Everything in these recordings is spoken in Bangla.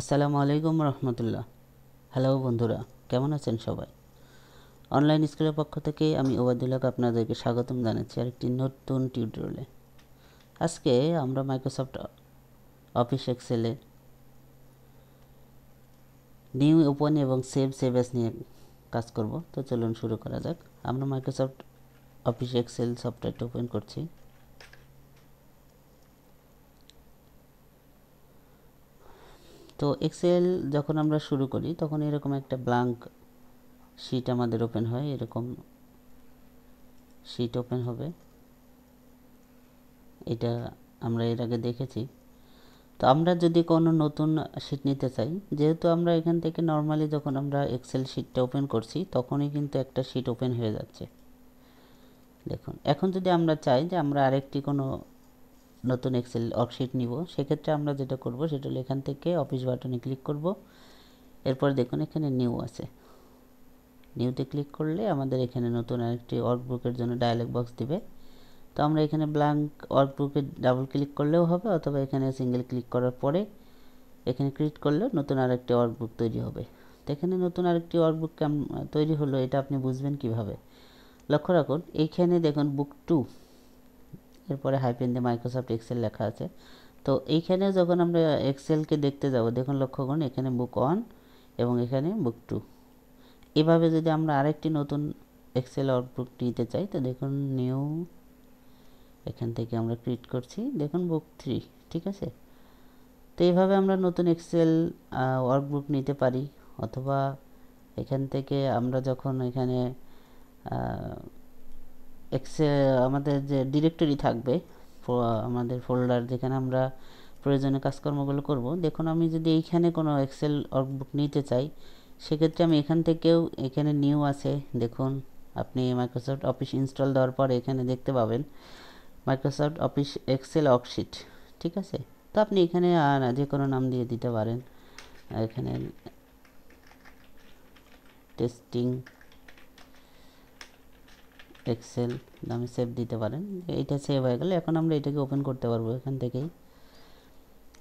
আসসালামু আলাইকুম রহমতুল্লাহ। হ্যালো বন্ধুরা, কেমন আছেন সবাই? অনলাইন স্কুলের পক্ষ থেকে আমি ওবায়দুল্লাহ আপনাদেরকে স্বাগতম জানাচ্ছি আরেকটি নতুন টিউটোরিয়ালে আজকে আমরা মাইক্রোসফট অফিস এক্সেলে নিউ ওপেন এবং সেভ সেভ এস নিয়ে কাজ করব। তো চলুন শুরু করা যাক। আমরা মাইক্রোসফট অফিস এক্সেল সফটওয়্যারটা ওপেন করছি। তো এক্সেল যখন আমরা শুরু করি, তখন এরকম একটা ব্ল্যাঙ্ক শিট আমাদের ওপেন হয়, এরকম শিট ওপেন হবে। এটা আমরা এর আগে দেখেছি। তো আমরা যদি কোনো নতুন শিট নিতে চাই, যেহেতু আমরা এখান থেকে নর্মালি যখন আমরা এক্সেল শিটটা ওপেন করছি, তখনই কিন্তু একটা শিট ওপেন হয়ে যাচ্ছে। দেখুন, এখন যদি আমরা চাই যে আমরা আরেকটি কোনো নতুন এক্সেল ওয়ার্কশিট নিব। সেক্ষেত্রে আমরা যেটা করব, সেটা হলো এখান থেকে অফিস বাটনে ক্লিক করব। এরপর দেখুন এখানে নিউ আছে। নিউতে ক্লিক করলে আমাদের এখানে নতুন আরেকটি ওয়ার্কবুকের জন্য ডায়ালগ বক্স দিবে। তো আমরা এখানে ব্ল্যাঙ্ক ওয়ার্কবুকে ডাবল ক্লিক করলেও হবে, অথবা এখানে সিঙ্গেল ক্লিক করার পরে এখানে ক্লিক করলেও নতুন আরেকটি ওয়ার্কবুক তৈরি হবে। তো এখানে নতুন আরেকটি ওয়ার্কবুক তৈরি হলো এটা আপনি বুঝবেন কীভাবে? লক্ষ্য রাখুন, এইখানে দেখুন বুক টু এরপরে হাইপেন দিয়ে মাইক্রোসফট এক্সেল লেখা আছে। তো এইখানে যখন আমরা এক্সেলকে দেখতে যাব, দেখুন লক্ষ্য করুন, এখানে বুক ওয়ান এবং এখানে বুক টু এভাবে যদি আমরা আরেকটি নতুন এক্সেল আউটবুক নিতে চাই, তো দেখুন নিউ এখান থেকে আমরা ক্রিয়েট করছি, দেখুন বুক থ্রি ঠিক আছে? তো এইভাবে আমরা নতুন এক্সেল ওয়ার্কবুক নিতে পারি, অথবা এখান থেকে আমরা যখন এখানে এক্সে আমাদের যে ডিরেক্টরি থাকবে আমাদের ফোল্ডার যেখানে আমরা প্রয়োজনীয় কাজকর্মগুলো করব। দেখুন, আমি যদি এইখানে কোনো এক্সেল ওয়ার্কবুক নিতে চাই, সেক্ষেত্রে আমি এখান থেকেও, এখানে নিউ আছে। দেখুন, আপনি মাইক্রোসফট অফিস ইনস্টল দেওয়ার পর এখানে দেখতে পাবেন মাইক্রোসফট অফিস এক্সেল ওয়ার্কশিট ঠিক আছে? তো আপনি এখানে যে কোনো নাম দিয়ে দিতে পারেন। এখানে টেস্টিং এক্সেল নামে সেভ দিতে পারেন। এইটা সেভ হয়ে গেলে এখন আমরা এটাকে ওপেন করতে পারব এখান থেকেই।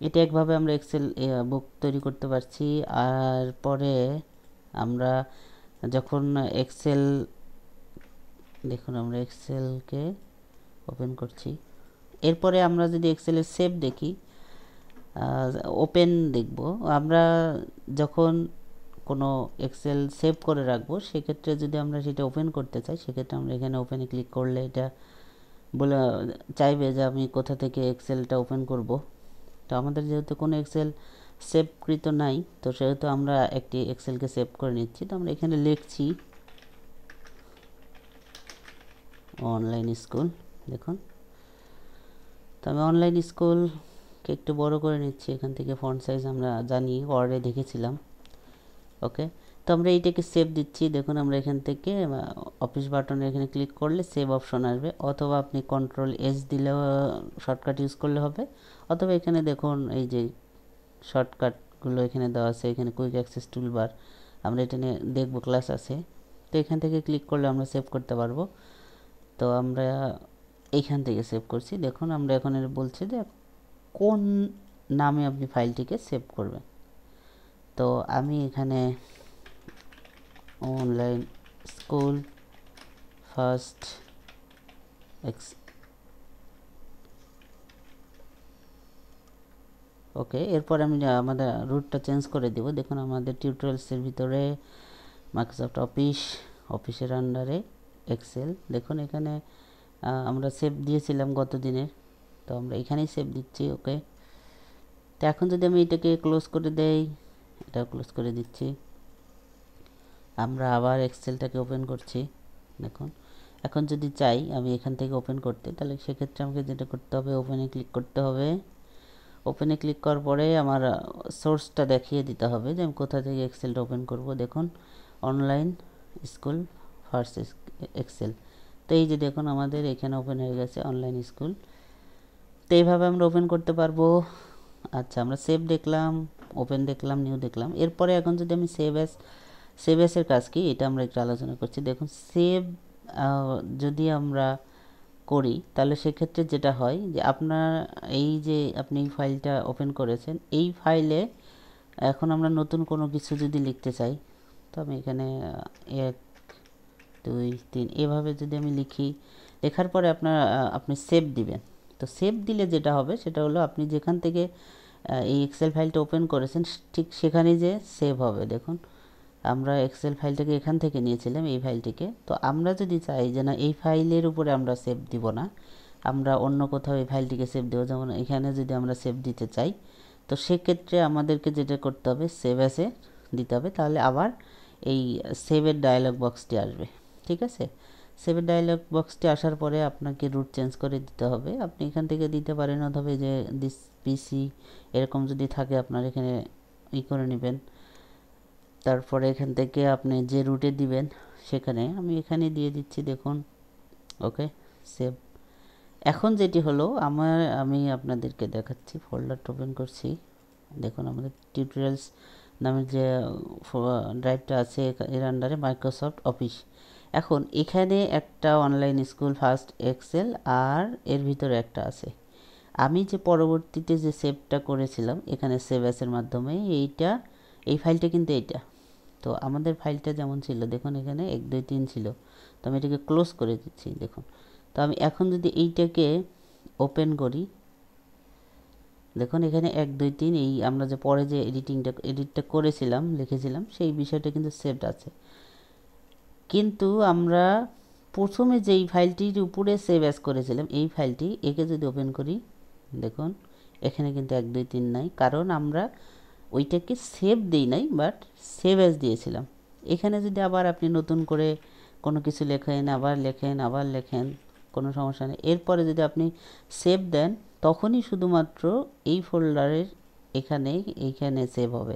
এটা একভাবে আমরা এক্সেল বুক তৈরি করতে পারছি। আর পরে আমরা যখন এক্সেল দেখুন আমরা এক্সেলকে ওপেন করছি। এরপরে আমরা যদি এক্সেলের সেভ দেখি ওপেন দেখব। আমরা যখন কোনো এক্সেল সেভ করে রাখব, সেক্ষেত্রে যদি আমরা সেটা ওপেন করতে চাই, সেক্ষেত্রে আমরা এখানে ওপেনে ক্লিক করলে এটা বলে, চাইবে যে আমি কোথা থেকে এক্সেলটা ওপেন করব। তো আমাদের যেহেতু কোনো এক্সেল সেভকৃত নাই, তো সেহেতু আমরা একটি এক্সেলকে সেভ করে নিচ্ছি। তো আমরা এখানে লিখছি অনলাইন স্কুল দেখুন। তো আমি অনলাইন স্কুলকে একটু বড় করে নিচ্ছি, এখান থেকে ফন্ট সাইজ আমরা জানি ওয়ার্ডে দেখেছিলাম। ওকে তো আমরা এইটাকে সেভ দিচ্ছি। দেখুন, আমরা এখান থেকে অফিস বাটনে এখানে ক্লিক করলে সেভ অপশন আসবে। অথবা আপনি কন্ট্রোল এস দিলেও শর্টকাট ইউজ করলে হবে। অথবা এখানে দেখুন, এই যে শর্টকাটগুলো এখানে দেওয়া আছে, এখানে কুইক অ্যাক্সেস টুলবার আমরা এটা নিয়ে দেখব ক্লাস আছে। তো এখান থেকে ক্লিক করলে আমরা সেভ করতে পারব। তো আমরা এইখান থেকে সেভ করছি। দেখুন, আমরা এখন বলছি যে কোন নামে আপনি ফাইলটিকে সেভ করবেন। তো আমি এখানে online school first X okay এরপর আমি আমাদের রুটটা চেঞ্জ করে দিব। দেখুন, আমাদের টিউটোরিয়ালসের ভিতরে মাইক্রোসফট অফিস অফিসের আন্ডারে এক্সেল দেখুন, এখানে আমরা সেভ দিয়েছিলাম গত দিনের তো আমরা এখানেই সেভ দিচ্ছি ওকে তো এখন যদি আমি এটাকে ক্লোজ করে দেই এটা ক্লোজ করে দিচ্ছি। আমরা আবার এক্সেলটাকে ওপেন করছি। দেখুন, এখন যদি চাই আমি এখান থেকে ওপেন করতে, তাহলে সেক্ষেত্রে আমাকে যেটা করতে হবে ওপেনে ক্লিক করতে হবে। ওপেনে ক্লিক করার পরে আমার সোর্সটা দেখিয়ে দিতে হবে যে আমি কোথা থেকে এক্সেলটা ওপেন করব। দেখুন অনলাইন স্কুল ফার্স্ট এক্সেল তো এই যে দেখুন, আমাদের এখানে ওপেন হয়ে গেছে অনলাইন স্কুল তো এইভাবে আমরা ওপেন করতে পারব। আচ্ছা আমরা সেভ দেখলাম। ওপেন দেখলাম নিউ দেখলাম। এরপরে এখন যদি আমি সেভ এস সেভ এসের কাজ কি, এটা আমরা একটু আলোচনা করছি। দেখুন সেভ যদি আমরা করি, তাহলে সেক্ষেত্রে যেটা হয় যে আপনার এই যে আপনি ফাইলটা ওপেন করেছেন, এই ফাইলে এখন আমরা নতুন কোনো কিছু যদি লিখতে চাই, তো আমি এখানে এক, দুই, তিন, এভাবে যদি আমি লিখি, লেখার পরে আপনার আপনি সেভ দিবেন। তো সেভ দিলে যেটা হবে, সেটা হলো আপনি যেখান থেকে এই এক্সেল ফাইলটা ওপেন করেছেন ঠিক সেখানেই যে সেভ হবে, দেখুন। আমরা এক্সেল ফাইলটাকে এখান থেকে নিয়েছিলাম, এই ফাইলটিকে তো আমরা যদি চাই যে না, এই ফাইলের উপরে আমরা সেভ দিব না, আমরা অন্য কোথাও এই ফাইলটিকে সেভ দেবো। যেমন এখানে যদি আমরা সেভ দিতে চাই, তো সেক্ষেত্রে আমাদেরকে যেটা করতে হবে সেভ অ্যাসে দিতে হবে, তাহলে আবার এই সেভের ডায়ালগ বক্সটি আসবে, ঠিক আছে? সেভের ডায়ালগ বক্সটি আসার পরে আপনাকে রুট চেঞ্জ করে দিতে হবে। আপনি এখান থেকে দিতে পারেন অথবা যে দিস পিসি এরকম যদি থাকে আপনার এখানে ই করে নেবেন। তারপরে এখান থেকে আপনি যে রুটে দিবেন সেখানে আমি এখানে দিয়ে দিচ্ছি, দেখুন। ওকে সেভ এখন যেটি হলো, আমার, আমি আপনাদেরকে দেখাচ্ছি ফোল্ডারটা ওপেন করছি। দেখুন আমাদের টিউটোরিয়ালস নামের যে ড্রাইভটা আছে এর আন্ডারে মাইক্রোসফট অফিস এখন এখানে একটা অনলাইন স্কুল ফার্স্ট এক্সেল আর এর ভিতরে একটা আছে। আমি যে পরবর্তীতে যে সেভটা করেছিলাম, এখানে সেভ অ্যাসের মাধ্যমে এইটা, এই ফাইলটা কিন্তু এইটা। তো আমাদের ফাইলটা যেমন ছিল, দেখুন এখানে এক, দুই, তিন ছিল। তো আমি এটাকে ক্লোজ করে দিচ্ছি, দেখুন। তো আমি এখন যদি এইটাকে ওপেন করি, দেখুন এখানে এক, দুই, তিন, এই আমরা যে পরে যে এডিটিংটা এডিটটা করেছিলাম, লিখেছিলাম, সেই বিষয়টা কিন্তু সেভড আছে। কিন্তু আমরা প্রথমে যেই ফাইলটির উপরে সেভ অ্যাস করেছিলাম, এই ফাইলটি একে যদি ওপেন করি, দেখুন, এখানে কিন্তু এক, দুই, তিন নাই। কারণ আমরা ওইটাকে সেভ দিই নাই বাট সেভ অ্যাস দিয়েছিলাম। এখানে যদি আবার আপনি নতুন করে কোনো কিছু লেখেন, আবার লেখেন আবার লেখেন, কোনো সমস্যা নেই। এরপরে যদি আপনি সেভ দেন, তখনই শুধুমাত্র এই ফোল্ডারের এখানে এইখানে সেভ হবে।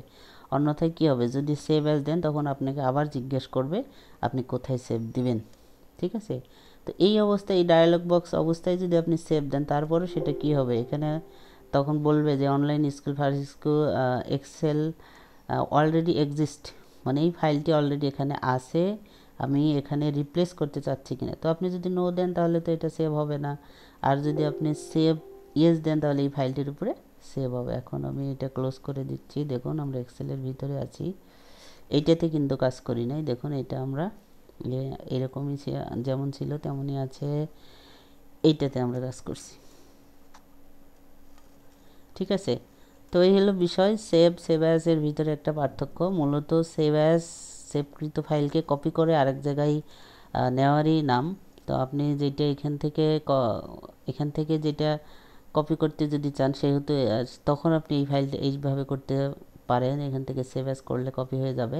অন্যথায় কী হবে? যদি সেভ অ্যাজ দেন, তখন আপনাকে আবার জিজ্ঞেস করবে, আপনি কোথায় সেভ দিবেন? ঠিক আছে? তো এই অবস্থায়, এই ডায়ালগ বক্স অবস্থায় যদি আপনি সেভ দেন, তারপরে সেটা কি হবে? এখানে তখন বলবে যে online school first school excel already exist মানে এই ফাইলটি অলরেডি এখানে আছে। আমি এখানে রিপ্লেস করতে চাচ্ছি কিনা? তো আপনি যদি নো দেন, তাহলে তো এটা সেভ হবে না। আর যদি আপনি সেভ ইয়েস দেন, তাহলে এই ফাইলটির উপরে সেভ হবে এখন আমি এটা ক্লোজ করে দিচ্ছি। দেখুন, আমরা এক্সেলের ভিতরে আছি। এইটাতে কিন্তু কাজ করি নাই। দেখুন, এটা আমরা এরকমই যেমন ছিল তেমনই আছে। এইটাতে আমরা কাজ করছি। ঠিক আছে? তো এই হলো বিষয়। সেভ সেভ অ্যাসের ভিতরে একটা পার্থক্য। মূলত সেভ অ্যাস সেভকৃত ফাইলকে কপি করে আরেক জায়গায় নেওয়ারই নাম। তো আপনি যেটা এখান থেকে এখান থেকে যেটা কপি করতে যদি চান, সেহেতু তখন আপনি এই ফাইলটা এইভাবে করতে পারেন। এখান থেকে সেভ অ্যাস করলে কপি হয়ে যাবে।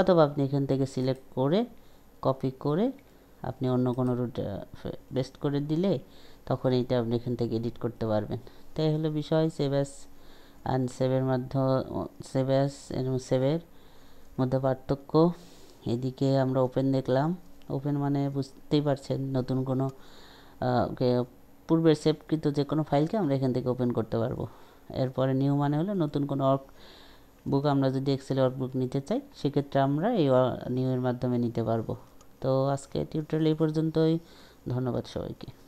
অথবা আপনি এখান থেকে সিলেক্ট করে কপি করে আপনি অন্য কোনো রুট বেস্ট করে দিলে তখন এইটা আপনি এখান থেকে এডিট করতে পারবেন। তাই হলো বিষয় সেভ অ্যাস অ্যান্ড সেভের মাধ্যম সেভ অ্যাস এবং সেভের মধ্যে পার্থক্য। এদিকে আমরা ওপেন দেখলাম। ওপেন মানে বুঝতেই পারছেন, নতুন কোনো পূর্বের সেভকৃত যে কোনো ফাইলকে আমরা এখান থেকে ওপেন করতে পারব। এরপরে নিউ মানে হলো নতুন কোনো ওয়ার্ক বুক আমরা যদি এক্সেল ওয়ার্কবুক নিতে চাই, সেক্ষেত্রে আমরা এই নিউয়ের মাধ্যমে নিতে পারব। তো আজকে টিউটোরিয়াল এই পর্যন্তই। ধন্যবাদ সবাইকে।